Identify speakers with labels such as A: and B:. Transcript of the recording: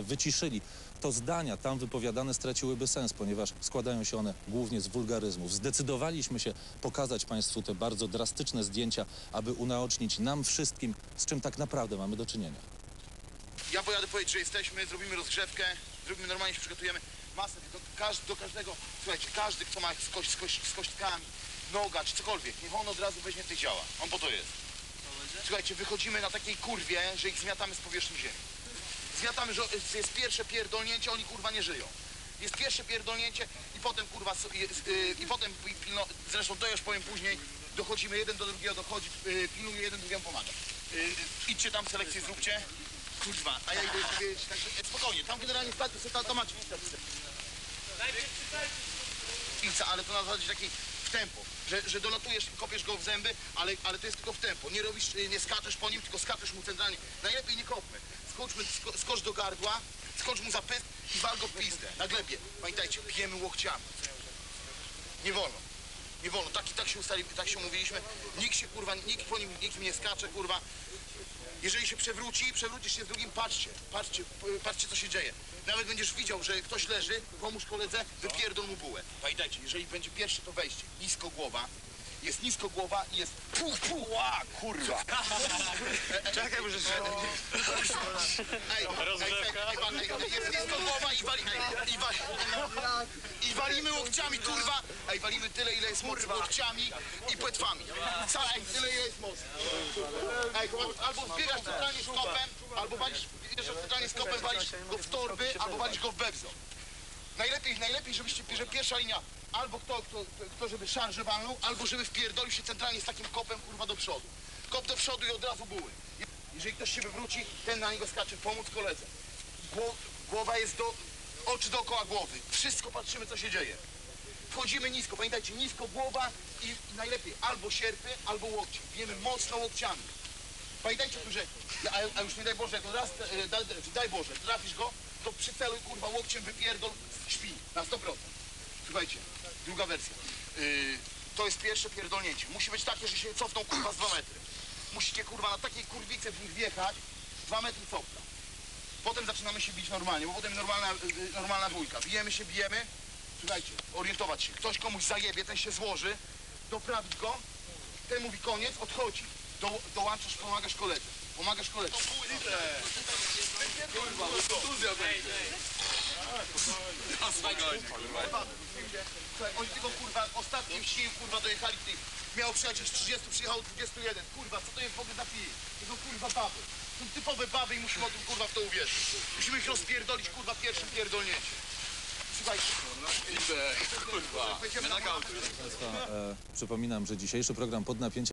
A: wyciszyli, to zdania tam wypowiadane straciłyby sens, ponieważ składają się one głównie z wulgaryzmów. Zdecydowaliśmy się pokazać Państwu te bardzo drastyczne zdjęcia, aby unaocznić nam wszystkim, z czym tak naprawdę mamy do czynienia.
B: Ja pojadę powiedzieć, że jesteśmy, zrobimy rozgrzewkę, zrobimy normalnie się przygotujemy. Masę, do, każdy, do każdego, słuchajcie, każdy, kto ma z, kość, z, kość, z kostkami, noga czy cokolwiek, niech on od razu weźmie tych działa. On po to jest. Słuchajcie, wychodzimy na takiej kurwie, że ich zmiatamy z powierzchni ziemi. Zmiatamy, że jest pierwsze pierdolnięcie, oni kurwa nie żyją. Jest pierwsze pierdolnięcie i potem kurwa, jest, yy, i potem zresztą to już powiem później, dochodzimy jeden do drugiego, dochodzi, yy, pilnuje jeden drugiemu pomaga. Yy, idźcie tam selekcję zróbcie. Kurwa, a ja idę jeszcze wiedzieć, także e, spokojnie, tam generalnie stać, to, to, to macie. Pizza, ale to na zasadzie takiej tempo, że, że dolatujesz, kopiesz go w zęby, ale, ale to jest tylko w tempo. Nie robisz, y, nie skaczesz po nim, tylko skaczesz mu centralnie. Najlepiej nie kopmy. Skoczmy, sko, skocz do gardła, skocz mu za pysk i wal go pizdę, na glebie. Pamiętajcie, bijemy łokciami. Nie wolno. Nie wolno. Tak, tak się ustali, tak się umówiliśmy. Nikt się kurwa, nikt po nim, nikt nie skacze, kurwa. Jeżeli się przewróci, przewrócisz się z drugim, patrzcie, patrzcie, patrzcie co się dzieje. Nawet będziesz widział, że ktoś leży, pomóż koledze, wypierdol mu bułę. Pamiętajcie, jeżeli będzie pierwsze to wejście, nisko głowa, jest nisko głowa i jest puch, puch, ła, kurwa. Czekaj, może się... Ej,
C: Rozgrzewka.
B: ej, ej, ej, ej, jest nisko głowa i, wali, ej, i, wali, i walimy łokciami, kurwa. Ej, walimy tyle, ile jest mocy łokciami i płetwami. Całe, tyle, ile jest mocy. Albo zbiegasz centralnie z kopem, albo walisz, centralnie z kopem, walisz go w torby, albo walisz go w bebzo. Najlepiej, najlepiej, żebyście, że pierwsza linia, albo kto, kto, kto żeby szarże walnął, albo żeby wpierdolił się centralnie z takim kopem, kurwa, do przodu. Kop do przodu i od razu buły. Jeżeli ktoś się wywróci, ten na niego skacze, pomóc koledze. Gło, głowa jest do, oczy dookoła głowy. Wszystko patrzymy, co się dzieje. Wchodzimy nisko, pamiętajcie, nisko głowa i, najlepiej albo sierpy, albo łokcie. Wiemy mocno łokciami. Pamiętajcie tu, że, a, a już nie daj Boże, jak raz, e, daj, daj Boże, trafisz go, to przyceluj kurwa łokciem, wypierdol, śpi, na 100%. Słuchajcie, druga wersja. Yy, to jest pierwsze pierdolnięcie. Musi być takie, że się cofną kurwa z 2 metry. Musicie kurwa na takiej kurwicy w nich wjechać, 2 metry cofna. Potem zaczynamy się bić normalnie, bo potem normalna, yy, normalna bójka. Bijemy się, bijemy. Słuchajcie, orientować się. Ktoś komuś zajebie, ten się złoży, doprawić go, ten mówi koniec, odchodzi. Do, dołączasz, pomagasz koledze. Pomagasz koledze. Kurwa, bo kontuzja będzie. Słuchaj, oni tylko kurwa ostatnim sił kurwa dojechali tych. Miało przyjechać 30, przyjechało 21. Kurwa, co to jest w ogóle za pij? To są kurwa baby. Są typowe baby i musimy o tym kurwa w to uwierzyć. Musimy ich rozpierdolić kurwa pierwszym pierdolnięciem.
C: Kurwa.
A: Państwa, e, przypominam, że dzisiejszy program pod napięciem